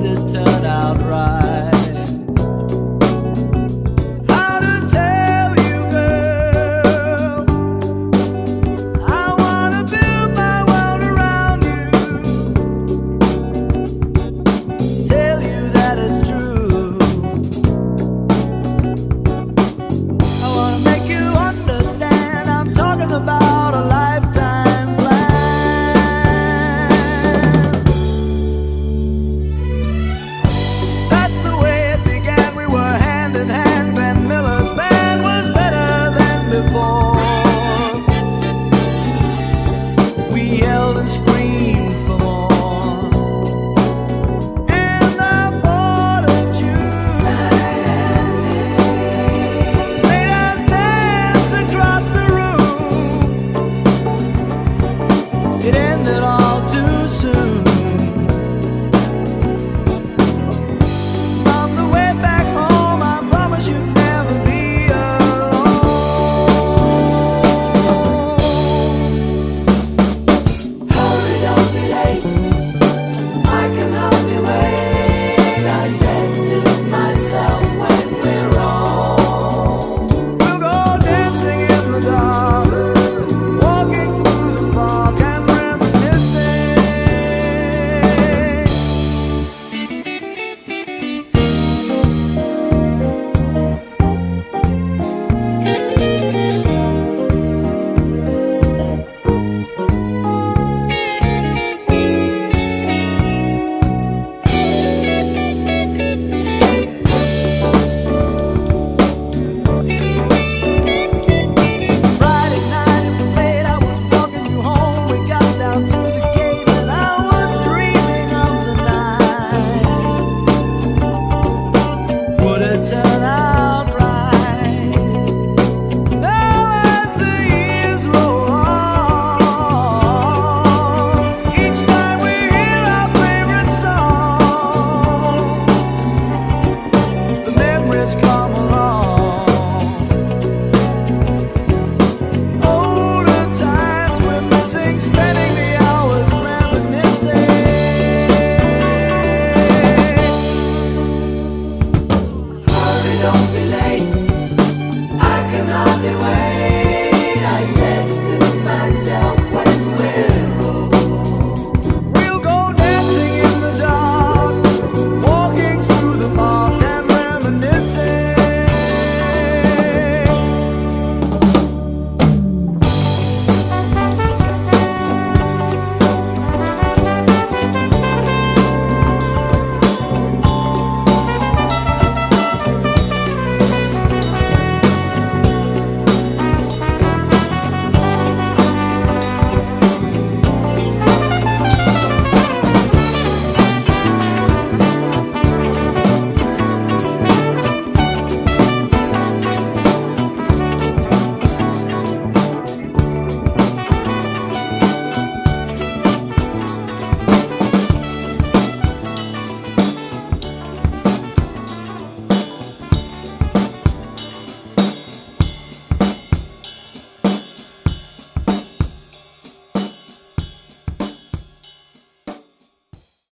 would it turn out right? don't be late. I can hardly wait.